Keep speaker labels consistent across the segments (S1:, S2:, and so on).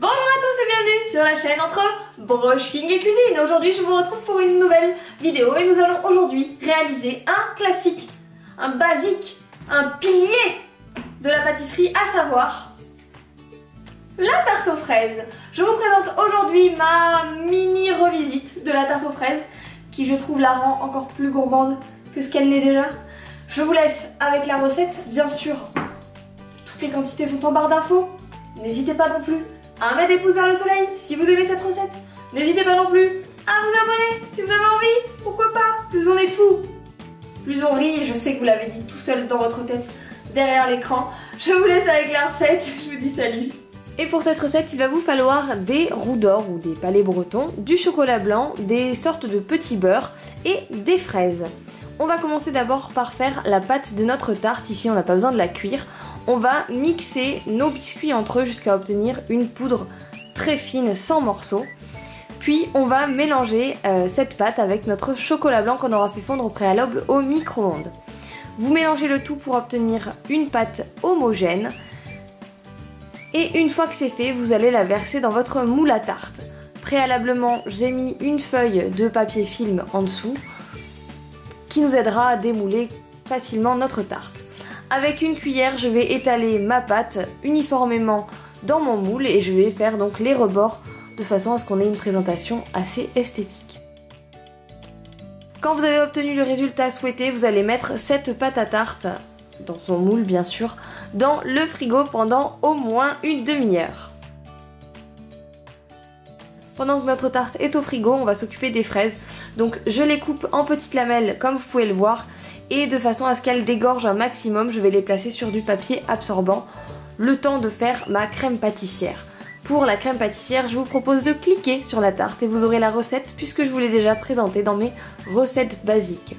S1: Bonjour à tous et bienvenue sur la chaîne entre brushing et cuisine. Aujourd'hui je vous retrouve pour une nouvelle vidéo et nous allons aujourd'hui réaliser un classique, un basique, un pilier de la pâtisserie à savoir la tarte aux fraises. Je vous présente aujourd'hui ma mini revisite de la tarte aux fraises qui je trouve la rend encore plus gourmande que ce qu'elle n'est déjà. Je vous laisse avec la recette, bien sûr. Toutes les quantités sont en barre d'infos. N'hésitez pas non plus à mettre des pouces vers le soleil si vous aimez cette recette. N'hésitez pas non plus à vous abonner si vous avez envie. Pourquoi pas? Plus on est de fous, plus on rit. Et je sais que vous l'avez dit tout seul dans votre tête, derrière l'écran. Je vous laisse avec la recette. Je vous dis salut. Et pour cette recette, il va vous falloir des roux d'or ou des palais bretons, du chocolat blanc, des sortes de petits beurres et des fraises. On va commencer d'abord par faire la pâte de notre tarte. Ici, on n'a pas besoin de la cuire. On va mixer nos biscuits entre eux jusqu'à obtenir une poudre très fine sans morceaux. Puis on va mélanger euh, cette pâte avec notre chocolat blanc qu'on aura fait fondre au préalable au micro-ondes. Vous mélangez le tout pour obtenir une pâte homogène. Et une fois que c'est fait, vous allez la verser dans votre moule à tarte. Préalablement, j'ai mis une feuille de papier film en dessous qui nous aidera à démouler facilement notre tarte. Avec une cuillère, je vais étaler ma pâte uniformément dans mon moule et je vais faire donc les rebords de façon à ce qu'on ait une présentation assez esthétique. Quand vous avez obtenu le résultat souhaité, vous allez mettre cette pâte à tarte, dans son moule bien sûr, dans le frigo pendant au moins une demi-heure. Pendant que notre tarte est au frigo, on va s'occuper des fraises. Donc je les coupe en petites lamelles comme vous pouvez le voir et de façon à ce qu'elles dégorgent un maximum, je vais les placer sur du papier absorbant le temps de faire ma crème pâtissière. Pour la crème pâtissière, je vous propose de cliquer sur la tarte et vous aurez la recette puisque je vous l'ai déjà présentée dans mes recettes basiques.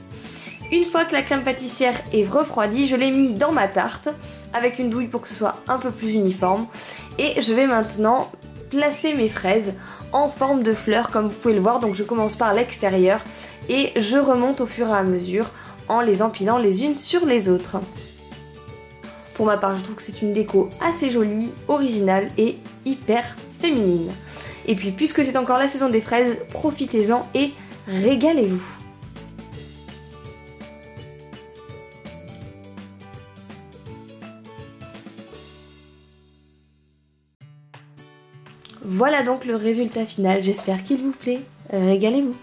S1: Une fois que la crème pâtissière est refroidie, je l'ai mis dans ma tarte avec une douille pour que ce soit un peu plus uniforme et je vais maintenant placer mes fraises en forme de fleurs comme vous pouvez le voir. Donc je commence par l'extérieur et je remonte au fur et à mesure en les empilant les unes sur les autres. Pour ma part, je trouve que c'est une déco assez jolie, originale et hyper féminine. Et puis, puisque c'est encore la saison des fraises, profitez-en et régalez-vous. Voilà donc le résultat final, j'espère qu'il vous plaît. Régalez-vous